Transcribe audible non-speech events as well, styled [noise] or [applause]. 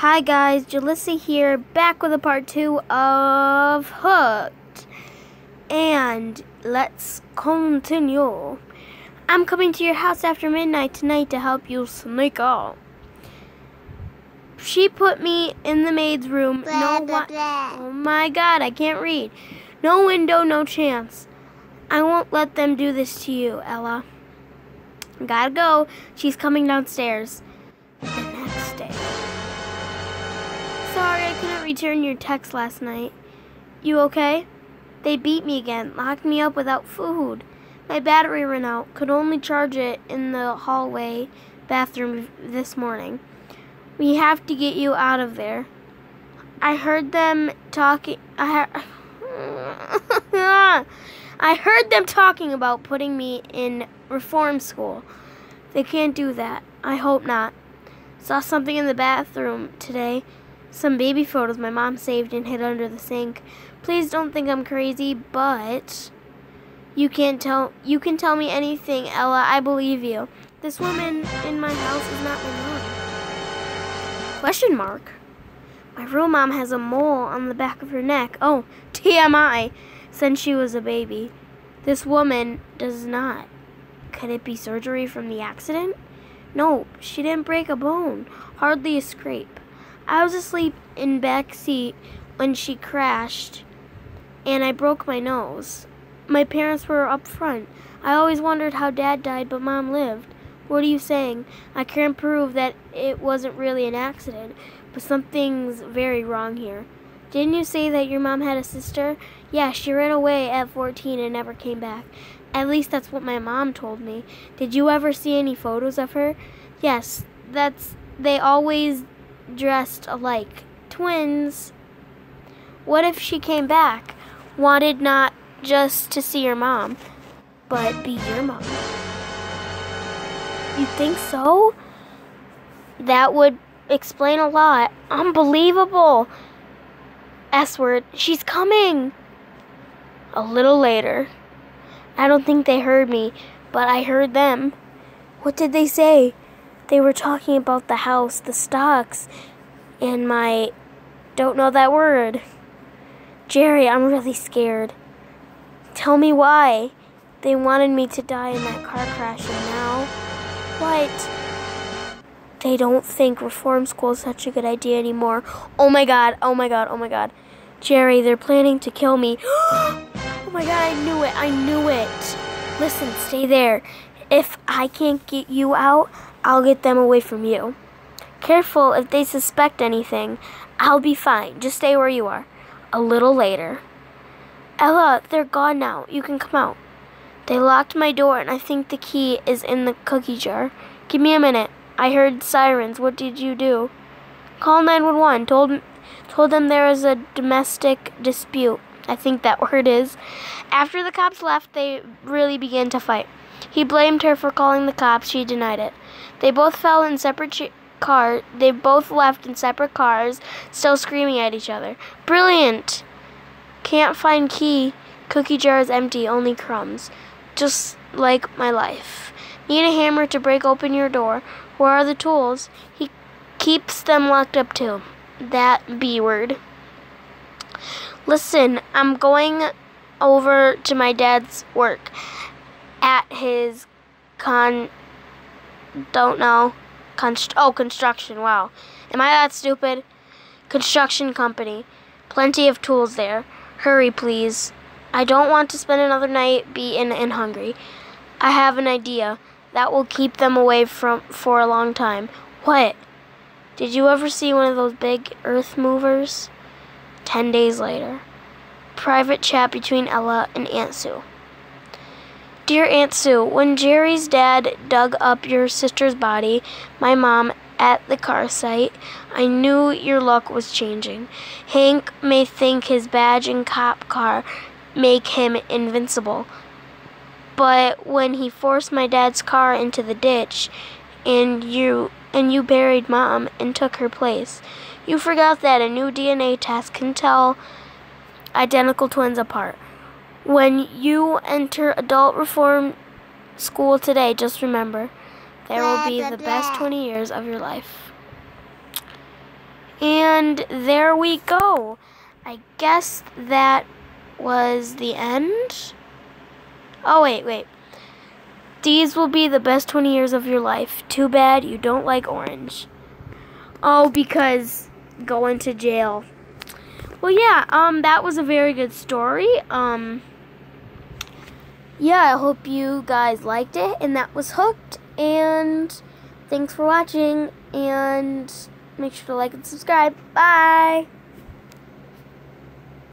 Hi guys, Jalissa here, back with a part two of Hooked. And let's continue. I'm coming to your house after midnight tonight to help you sneak out. She put me in the maid's room. Blah, no blah, blah. Oh my god, I can't read. No window, no chance. I won't let them do this to you, Ella. Gotta go. She's coming downstairs. Couldn't return your text last night. You okay? They beat me again, locked me up without food. My battery ran out. Could only charge it in the hallway bathroom this morning. We have to get you out of there. I heard them talking. I [laughs] I heard them talking about putting me in reform school. They can't do that. I hope not. Saw something in the bathroom today. Some baby photos my mom saved and hid under the sink. Please don't think I'm crazy, but you can't tell you can tell me anything, Ella. I believe you. This woman in my house is not my mom. Question mark. My real mom has a mole on the back of her neck. Oh, [laughs] TMI, since she was a baby. This woman does not. Could it be surgery from the accident? No, she didn't break a bone, hardly a scrape. I was asleep in back seat when she crashed, and I broke my nose. My parents were up front. I always wondered how dad died, but mom lived. What are you saying? I can't prove that it wasn't really an accident, but something's very wrong here. Didn't you say that your mom had a sister? Yeah, she ran away at 14 and never came back. At least that's what my mom told me. Did you ever see any photos of her? Yes, that's they always dressed alike. Twins. What if she came back? Wanted not just to see your mom, but be your mom. You think so? That would explain a lot. Unbelievable. S word. She's coming. A little later. I don't think they heard me, but I heard them. What did they say? They were talking about the house, the stocks, and my. Don't know that word. Jerry, I'm really scared. Tell me why. They wanted me to die in that car crash, and now. What? They don't think reform school is such a good idea anymore. Oh my god, oh my god, oh my god. Jerry, they're planning to kill me. [gasps] oh my god, I knew it, I knew it. Listen, stay there. If I can't get you out, I'll get them away from you. Careful if they suspect anything. I'll be fine. Just stay where you are. A little later. Ella, they're gone now. You can come out. They locked my door, and I think the key is in the cookie jar. Give me a minute. I heard sirens. What did you do? Call 911. Told, told them there is a domestic dispute. I think that [laughs] word is. After the cops left, they really began to fight. He blamed her for calling the cops. She denied it. They both fell in separate car. They both left in separate cars, still screaming at each other. Brilliant. Can't find key. Cookie jar is empty, only crumbs. Just like my life. Need a hammer to break open your door. Where are the tools? He keeps them locked up too. That B word. Listen, I'm going over to my dad's work at his con. Don't know. Const- oh, construction. Wow. Am I that stupid? Construction company. Plenty of tools there. Hurry, please. I don't want to spend another night beaten and hungry. I have an idea that will keep them away from for a long time. What? Did you ever see one of those big earth movers? Ten days later. Private chat between Ella and Aunt Sue. Dear Aunt Sue, when Jerry's dad dug up your sister's body, my mom, at the car site, I knew your luck was changing. Hank may think his badge and cop car make him invincible. But when he forced my dad's car into the ditch and you and you buried mom and took her place, you forgot that a new DNA test can tell identical twins apart. When you enter adult reform school today, just remember there will be the best 20 years of your life. And there we go. I guess that was the end. Oh, wait, wait. These will be the best 20 years of your life. Too bad you don't like orange. Oh, because going to jail. Well, yeah, um, that was a very good story. Um, yeah, I hope you guys liked it, and that was Hooked, and thanks for watching, and make sure to like and subscribe. Bye!